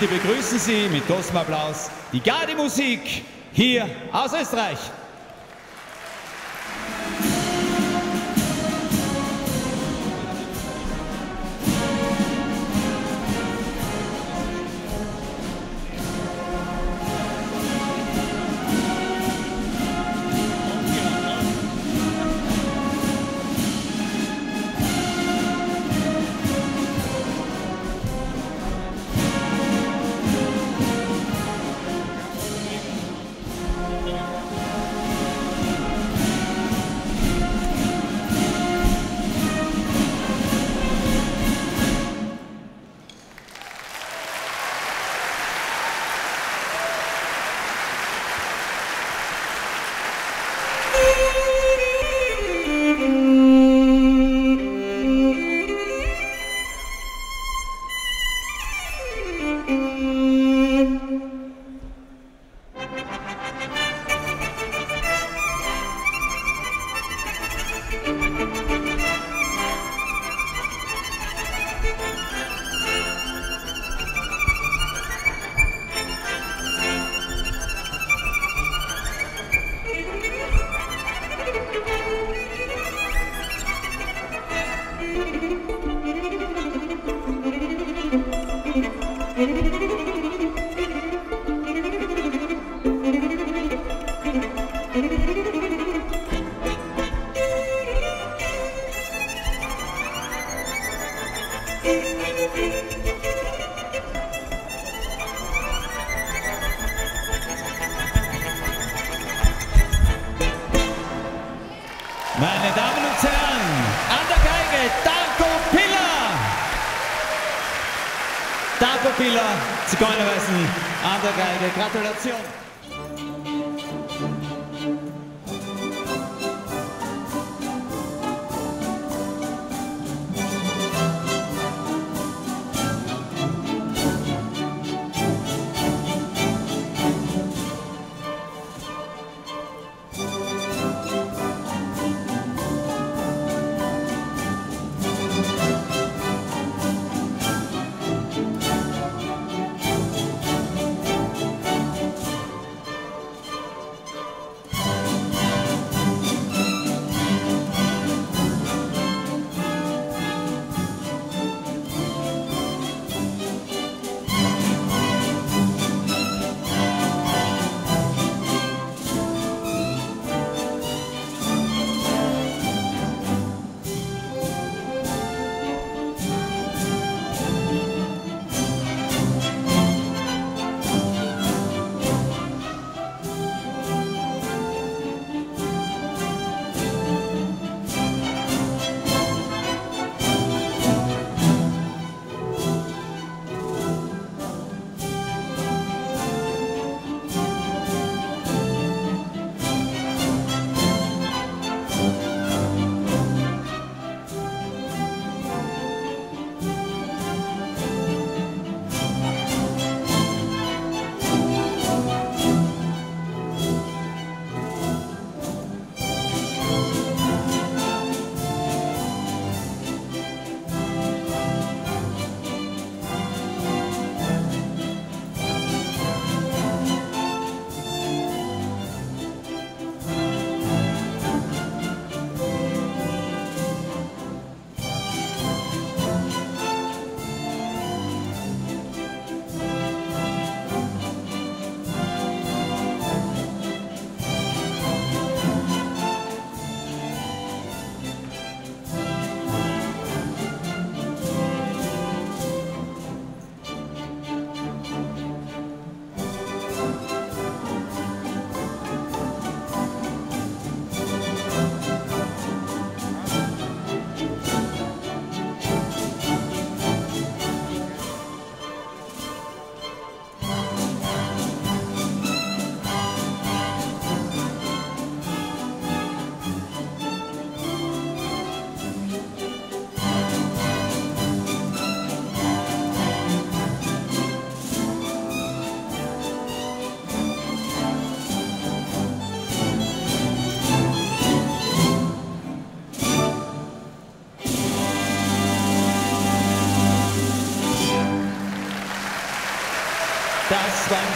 Bitte begrüßen Sie mit großem Applaus die Gardemusik hier aus Österreich. Meine Damen und Herren, an der Geige Darko Piller. Darko Piller, Zigeunerweisen, an der Geige. Gratulation.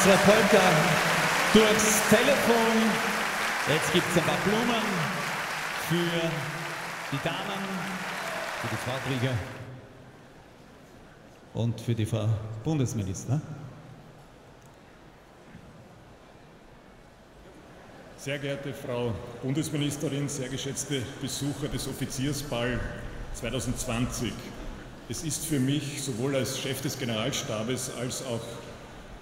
Das war unsere Polka durchs Telefon. Jetzt gibt es ein paar Blumen für die Damen, für die Frau Trieger und für die Frau Bundesminister. Sehr geehrte Frau Bundesministerin, sehr geschätzte Besucher des Offiziersball 2020. Es ist für mich sowohl als Chef des Generalstabes als auch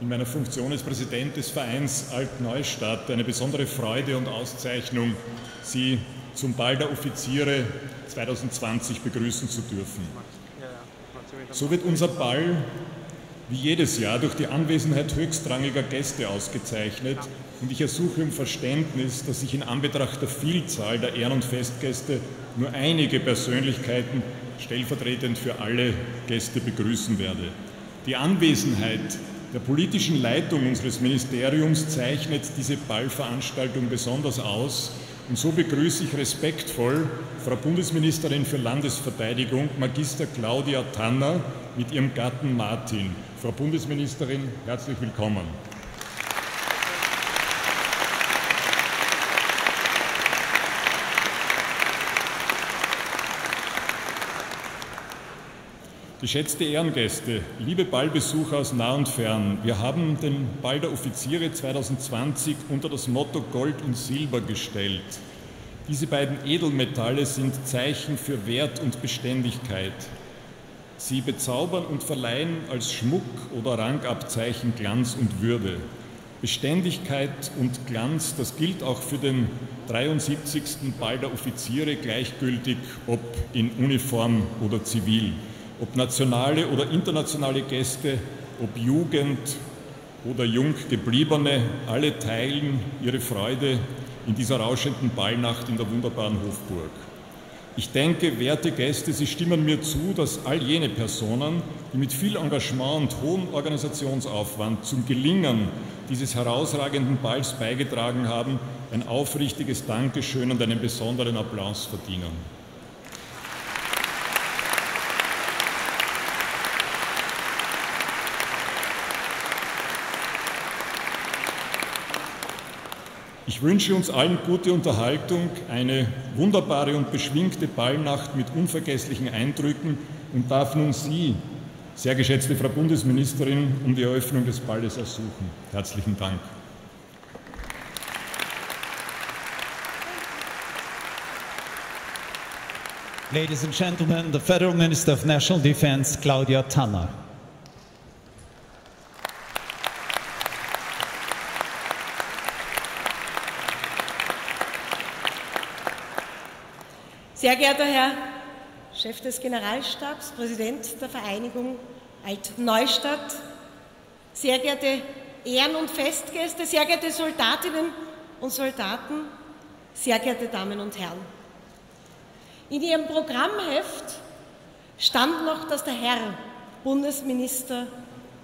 in meiner Funktion als Präsident des Vereins Alt-Neustadt eine besondere Freude und Auszeichnung, Sie zum Ball der Offiziere 2020 begrüßen zu dürfen. So wird unser Ball wie jedes Jahr durch die Anwesenheit höchstrangiger Gäste ausgezeichnet und ich ersuche um Verständnis, dass ich in Anbetracht der Vielzahl der Ehren- und Festgäste nur einige Persönlichkeiten stellvertretend für alle Gäste begrüßen werde. Die Anwesenheit der politischen Leitung unseres Ministeriums zeichnet diese Ballveranstaltung besonders aus und so begrüße ich respektvoll Frau Bundesministerin für Landesverteidigung, Magister Claudia Tanner, mit ihrem Gatten Martin. Frau Bundesministerin, herzlich willkommen. Geschätzte Ehrengäste, liebe Ballbesucher aus nah und fern, wir haben den Ball der Offiziere 2020 unter das Motto Gold und Silber gestellt. Diese beiden Edelmetalle sind Zeichen für Wert und Beständigkeit. Sie bezaubern und verleihen als Schmuck oder Rangabzeichen Glanz und Würde. Beständigkeit und Glanz, das gilt auch für den 73. Ball der Offiziere gleichgültig, ob in Uniform oder zivil ob nationale oder internationale Gäste, ob Jugend oder Junggebliebene, alle teilen ihre Freude in dieser rauschenden Ballnacht in der wunderbaren Hofburg. Ich denke, werte Gäste, Sie stimmen mir zu, dass all jene Personen, die mit viel Engagement und hohem Organisationsaufwand zum Gelingen dieses herausragenden Balls beigetragen haben, ein aufrichtiges Dankeschön und einen besonderen Applaus verdienen. Ich wünsche uns allen gute Unterhaltung, eine wunderbare und beschwingte Ballnacht mit unvergesslichen Eindrücken und darf nun Sie, sehr geschätzte Frau Bundesministerin, um die Eröffnung des Balles ersuchen. Herzlichen Dank. Ladies and gentlemen, the Federal Minister of National Defense, Claudia Tanner. Sehr geehrter Herr Chef des Generalstabs, Präsident der Vereinigung Alt-Neustadt, sehr geehrte Ehren- und Festgäste, sehr geehrte Soldatinnen und Soldaten, sehr geehrte Damen und Herren. In Ihrem Programmheft stand noch, dass der Herr Bundesminister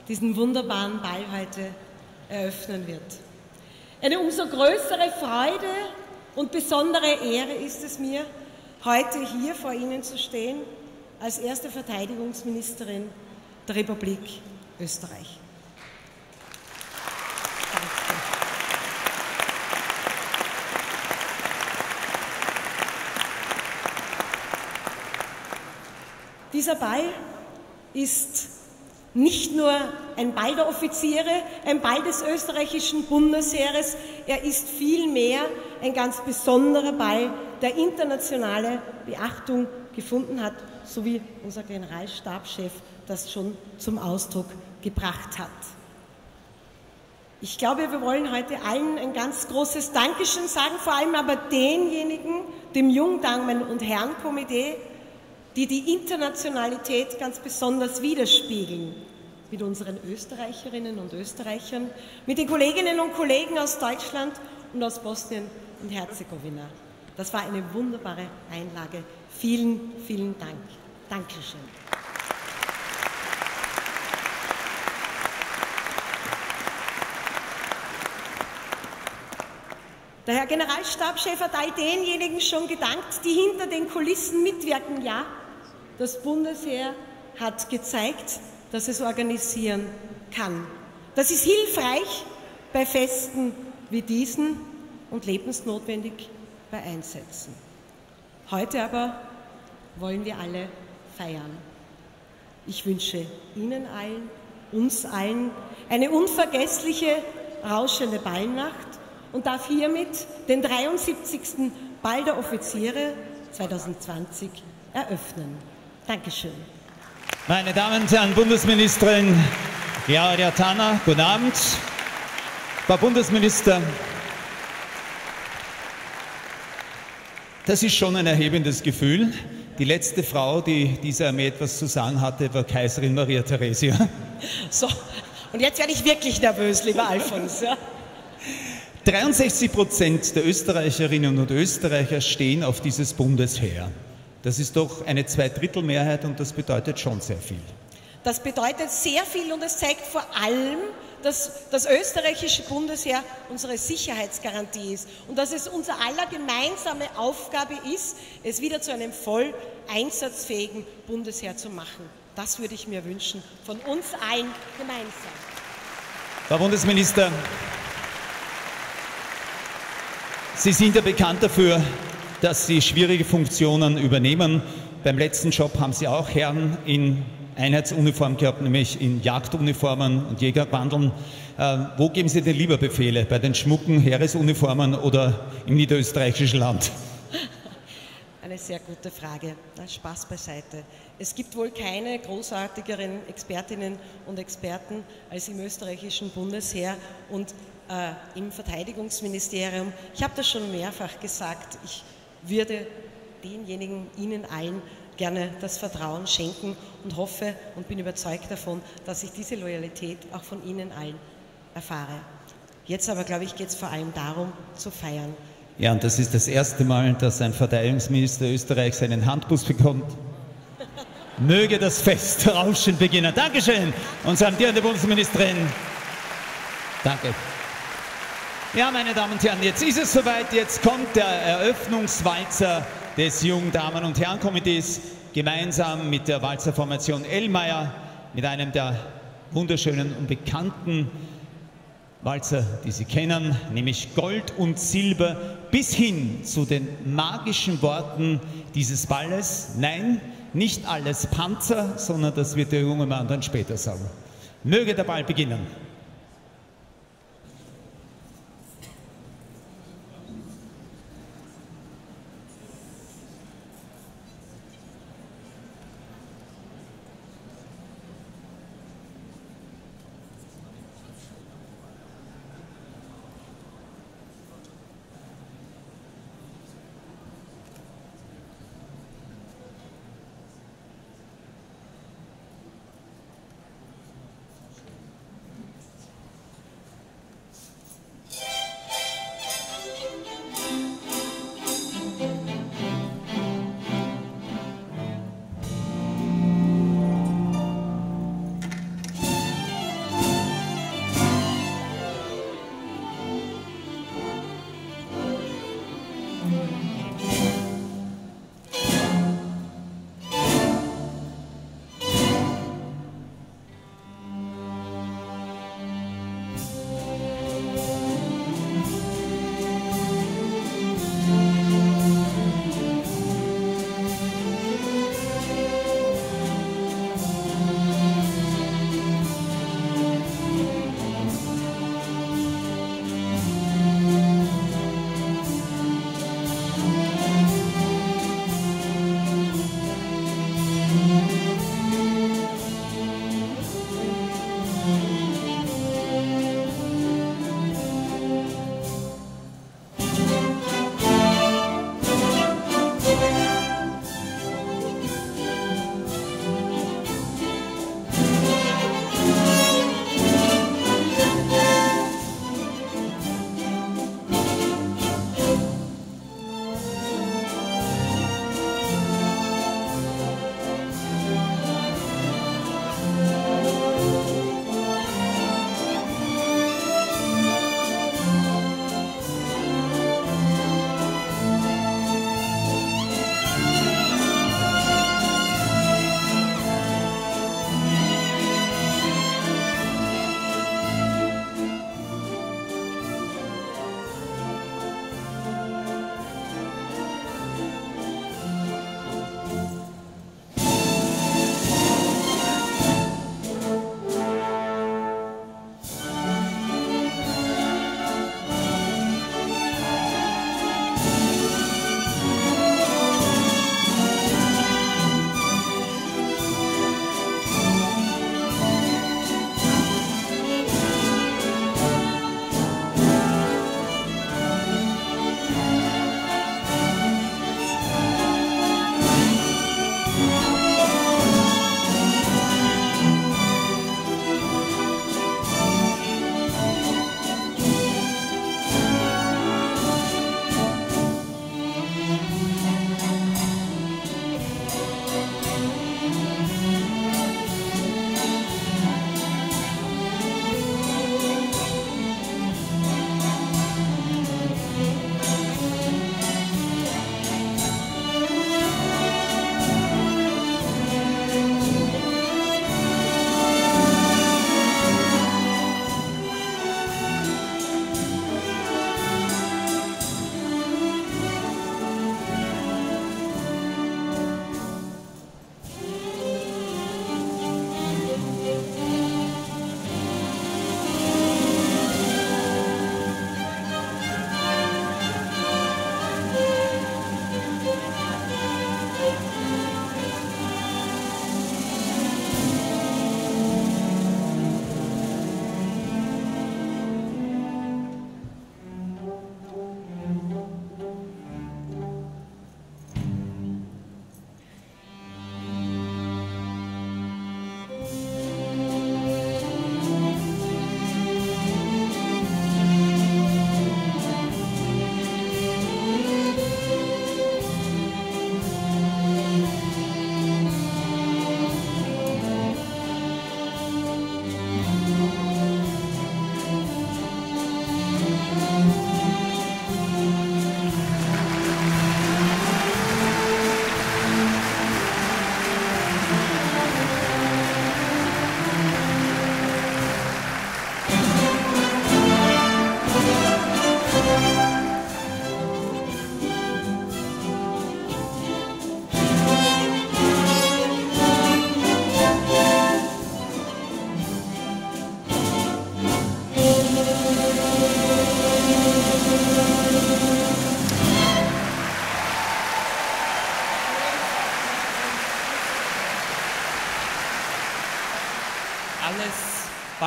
diesen wunderbaren Ball heute eröffnen wird. Eine umso größere Freude und besondere Ehre ist es mir, heute hier vor Ihnen zu stehen als erste Verteidigungsministerin der Republik Österreich. Dieser Ball ist nicht nur ein Ball der Offiziere, ein Ball des österreichischen Bundesheeres, er ist vielmehr ein ganz besonderer Ball, der internationale Beachtung gefunden hat, so wie unser Generalstabschef das schon zum Ausdruck gebracht hat. Ich glaube, wir wollen heute allen ein ganz großes Dankeschön sagen, vor allem aber denjenigen, dem Jungdamen- und Herrenkomitee, die die Internationalität ganz besonders widerspiegeln. Mit unseren Österreicherinnen und Österreichern, mit den Kolleginnen und Kollegen aus Deutschland und aus Bosnien und Herzegowina. Das war eine wunderbare Einlage. Vielen, vielen Dank. Dankeschön. Der Herr Generalstabschef hat all denjenigen schon gedankt, die hinter den Kulissen mitwirken. Ja, das Bundesheer hat gezeigt, dass es organisieren kann. Das ist hilfreich bei Festen wie diesen und lebensnotwendig bei Einsätzen. Heute aber wollen wir alle feiern. Ich wünsche Ihnen allen, uns allen eine unvergessliche, rauschende Ballnacht und darf hiermit den 73. Ball der Offiziere 2020 eröffnen. Dankeschön. Meine Damen und Herren, Bundesministerin Claudia Tanner, guten Abend. Frau Bundesminister, das ist schon ein erhebendes Gefühl. Die letzte Frau, die dieser Armee etwas zu sagen hatte, war Kaiserin Maria Theresia. So, und jetzt werde ich wirklich nervös, lieber Alfons. Ja? 63 Prozent der Österreicherinnen und Österreicher stehen auf dieses Bundesheer. Das ist doch eine Zweidrittelmehrheit und das bedeutet schon sehr viel. Das bedeutet sehr viel und es zeigt vor allem, dass das österreichische Bundesheer unsere Sicherheitsgarantie ist und dass es unser aller gemeinsame Aufgabe ist, es wieder zu einem voll einsatzfähigen Bundesheer zu machen. Das würde ich mir wünschen, von uns allen gemeinsam. Frau Bundesminister, Sie sind ja bekannt dafür, dass Sie schwierige Funktionen übernehmen. Beim letzten Job haben Sie auch Herren in Einheitsuniform gehabt, nämlich in Jagduniformen und Jägerbandeln. Äh, wo geben Sie denn lieber Befehle? Bei den schmucken Heeresuniformen oder im niederösterreichischen Land? Eine sehr gute Frage. Spaß beiseite. Es gibt wohl keine großartigeren Expertinnen und Experten als im österreichischen Bundesheer und äh, im Verteidigungsministerium. Ich habe das schon mehrfach gesagt, ich würde denjenigen, Ihnen allen gerne das Vertrauen schenken und hoffe und bin überzeugt davon, dass ich diese Loyalität auch von Ihnen allen erfahre. Jetzt aber, glaube ich, geht es vor allem darum, zu feiern. Ja, und das ist das erste Mal, dass ein Verteidigungsminister Österreichs einen Handbus bekommt. Möge das Fest rauschen beginnen. Dankeschön, unsere amtierende Bundesministerin. Danke. Ja, meine Damen und Herren, jetzt ist es soweit. Jetzt kommt der Eröffnungswalzer des Jungen Damen- und Herrenkomitees gemeinsam mit der Walzerformation Ellmeier, mit einem der wunderschönen und bekannten Walzer, die Sie kennen, nämlich Gold und Silber, bis hin zu den magischen Worten dieses Balles. Nein, nicht alles Panzer, sondern das wird der junge Mann dann später sagen. Möge der Ball beginnen.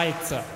Balzer.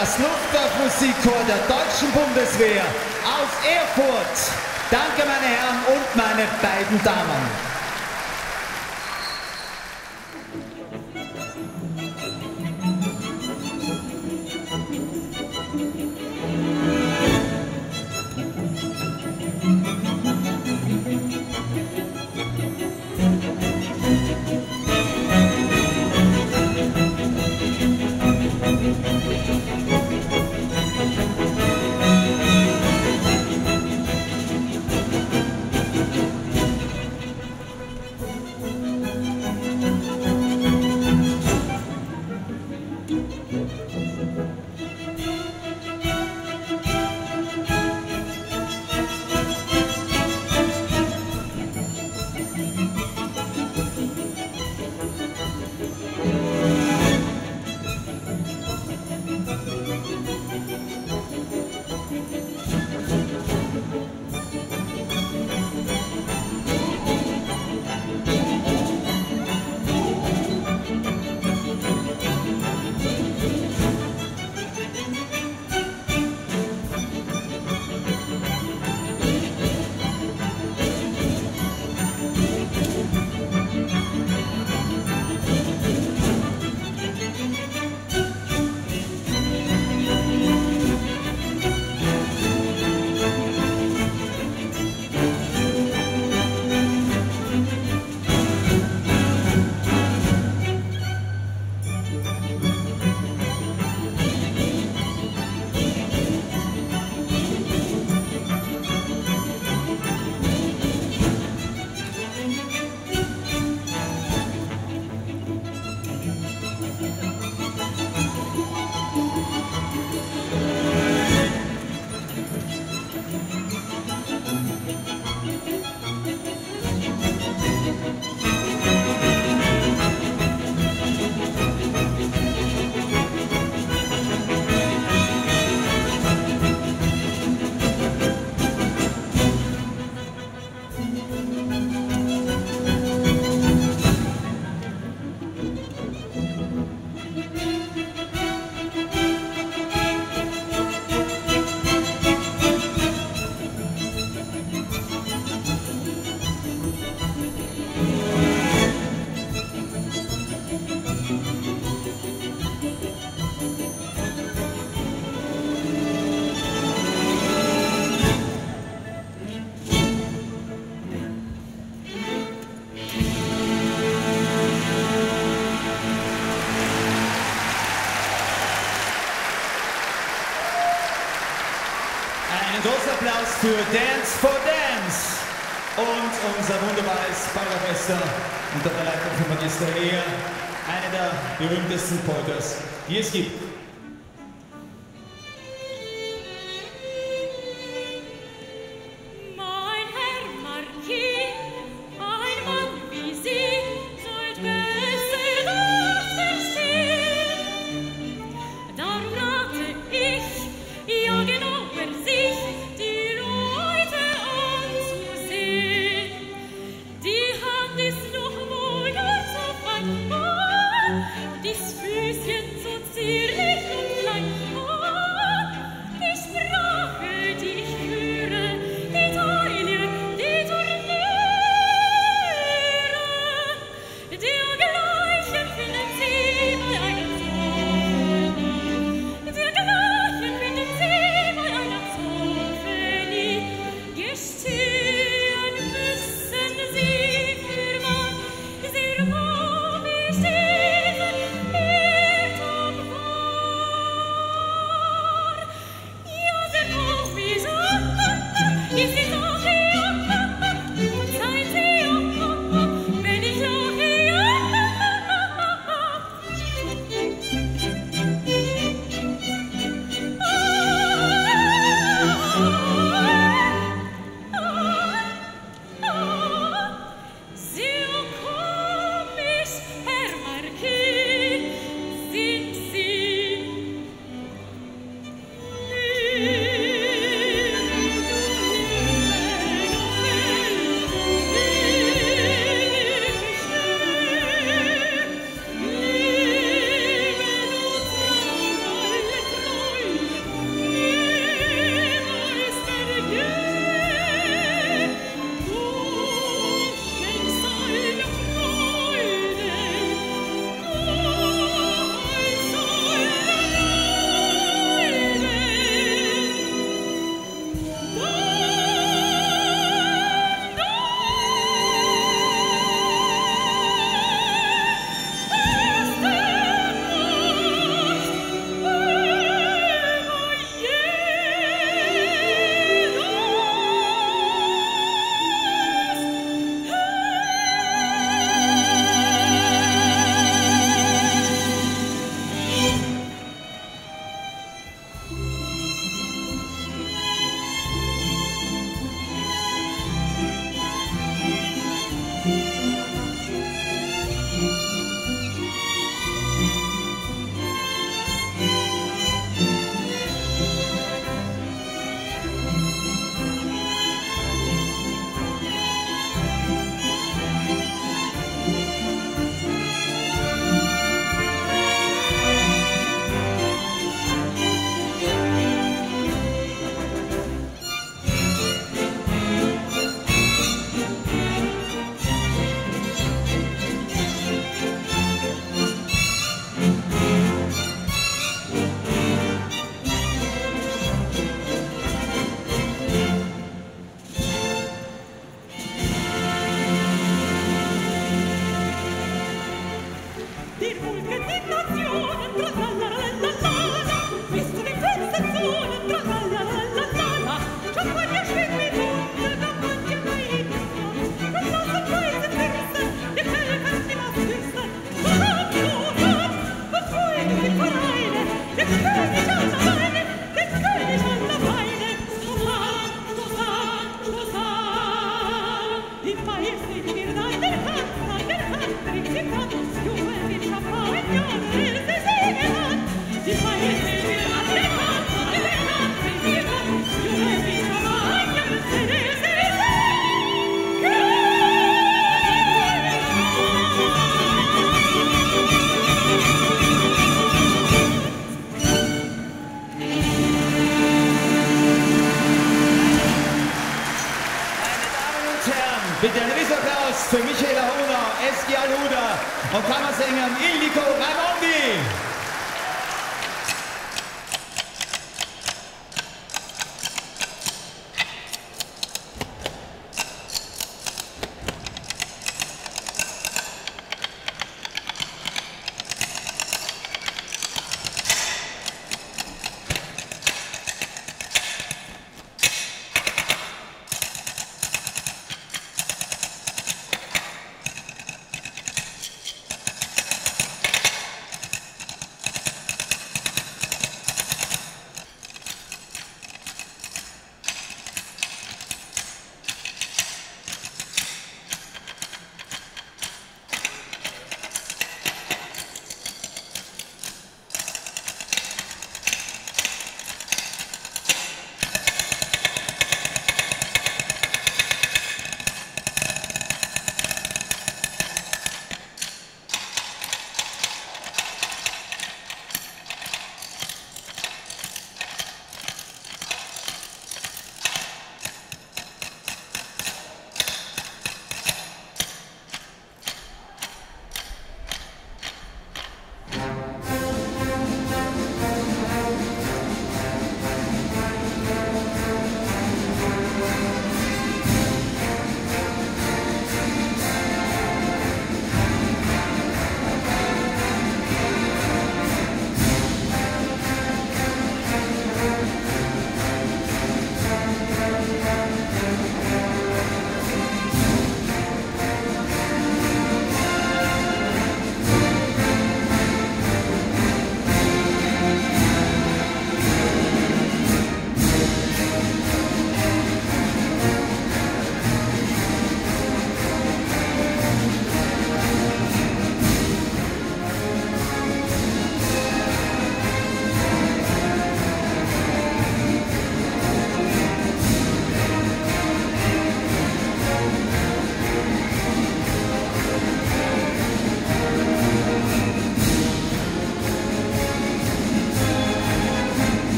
Das Luftwaffenmusikchor der Deutschen Bundeswehr aus Erfurt. Danke, meine Herren und meine beiden Damen. Für Dance for Dance und unser wunderbares Ballorchester unter der Leitung von Magister Eher, eine der berühmtesten Polkas, die es gibt.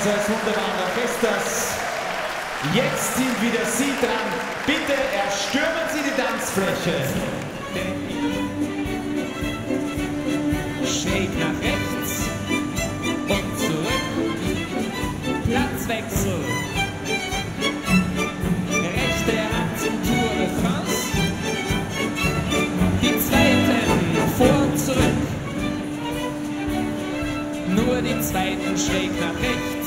Unseres wunderbaren Orchesters. Jetzt sind wieder Sie dran. Bitte erstürmen Sie die Tanzfläche. Schräg nach rechts und zurück. Platzwechsel. Rechte Hand zum Tour de France. Die zweiten vor und zurück. Nur die zweiten schräg nach rechts.